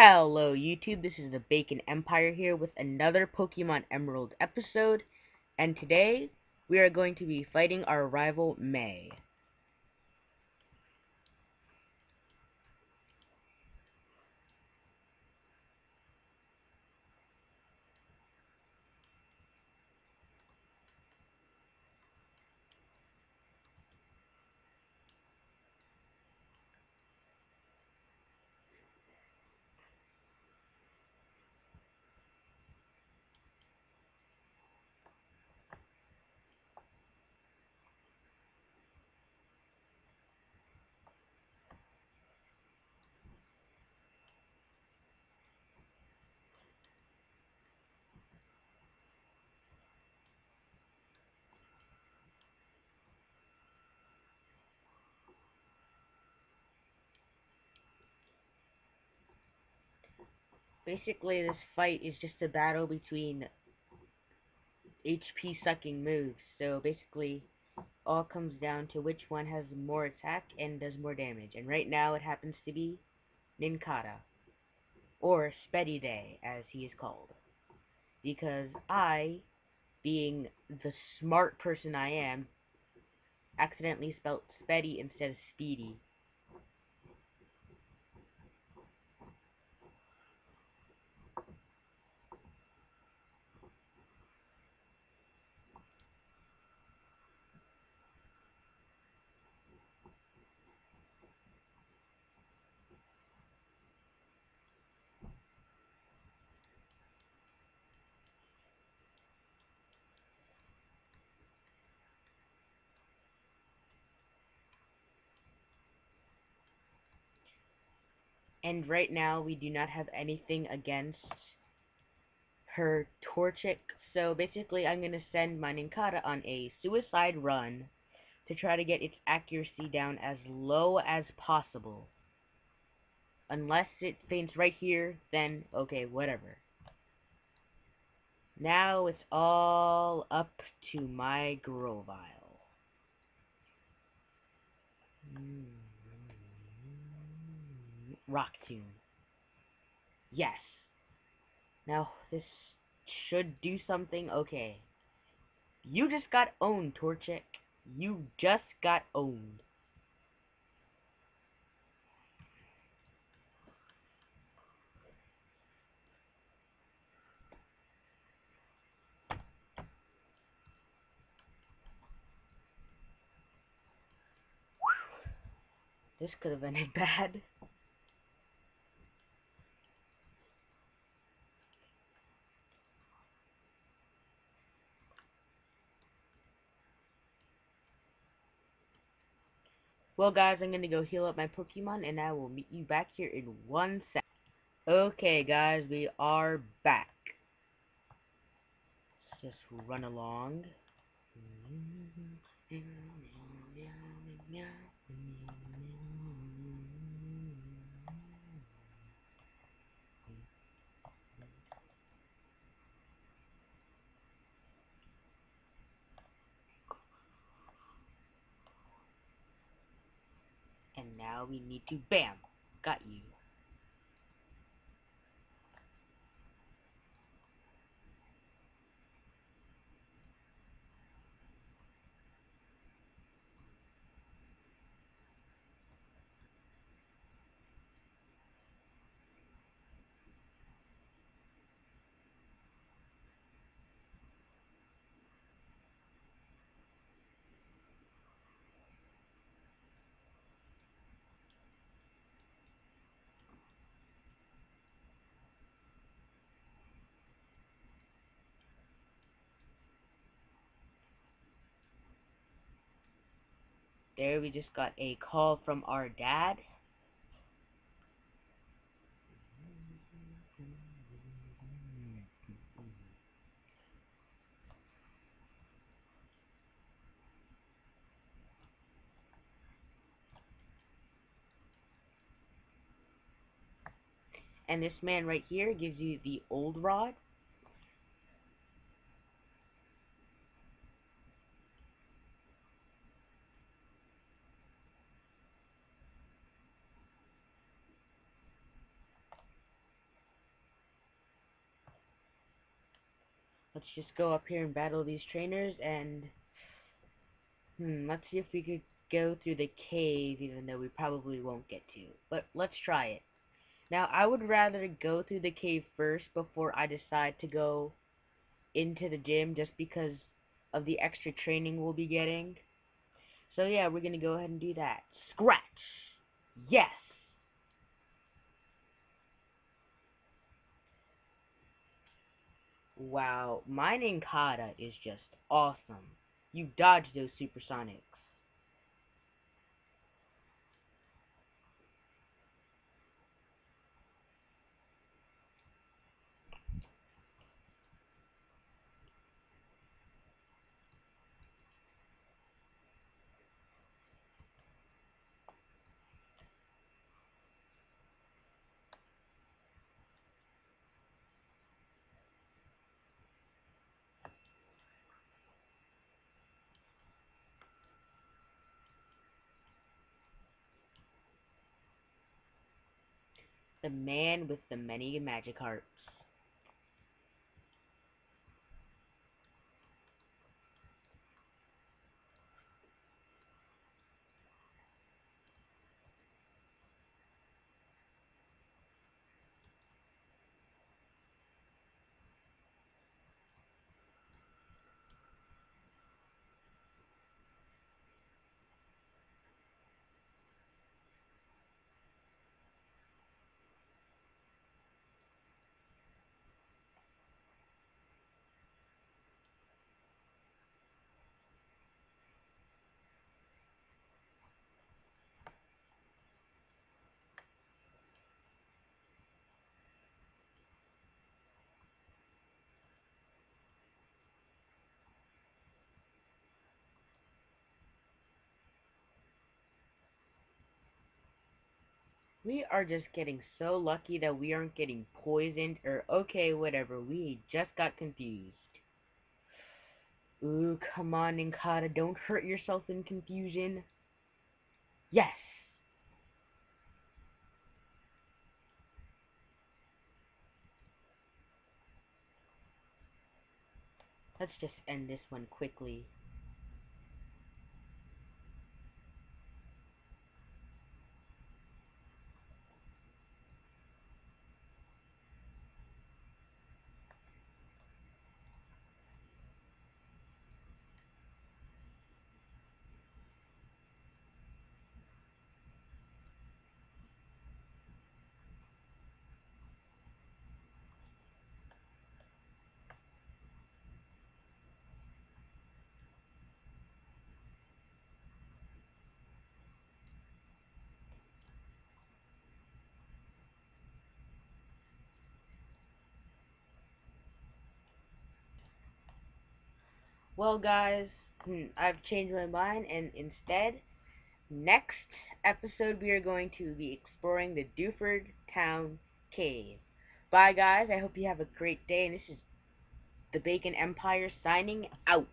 Hello YouTube, this is the Bacon Empire here with another Pokemon Emerald episode, and today we are going to be fighting our rival May. Basically, this fight is just a battle between HP sucking moves. So basically, all comes down to which one has more attack and does more damage. And right now, it happens to be Nincada, or Spetty Day, as he is called. Because I, being the smart person I am, accidentally spelt Spetty instead of Speedy. And right now, we do not have anything against her Torchic. So basically, I'm going to send my Nincada on a suicide run to try to get its accuracy down as low as possible. Unless it faints right here, then okay, whatever. Now it's all up to my Grovyle. Rock Tomb. Yes. Now, this should do something. Okay. You just got owned, Torchic. You just got owned. This could have ended bad. Well, guys, I'm going to go heal up my Pokemon, and I will meet you back here in one sec. Okay, guys, we are back. Let's just run along. Mm-hmm. And now we need to, bam, got you. There we just got a call from our dad. And this man right here gives you the old rod. Let's just go up here and battle these trainers and... Hmm, let's see if we could go through the cave even though we probably won't get to. But let's try it. Now, I would rather go through the cave first before I decide to go into the gym just because of the extra training we'll be getting. So yeah, we're going to go ahead and do that. Scratch! Yes! Wow, mining Nincada is just awesome. You dodged those supersonics. The man with the many magic hearts. We are just getting so lucky that we aren't getting poisoned or okay, whatever. We just got confused. Ooh, come on, Nincada. Don't hurt yourself in confusion. Yes! Let's just end this one quickly. Well, guys, hmm, I've changed my mind, and instead, next episode we are going to be exploring the Dewford Town Cave. Bye, guys. I hope you have a great day, and this is the Bacon Empire signing out.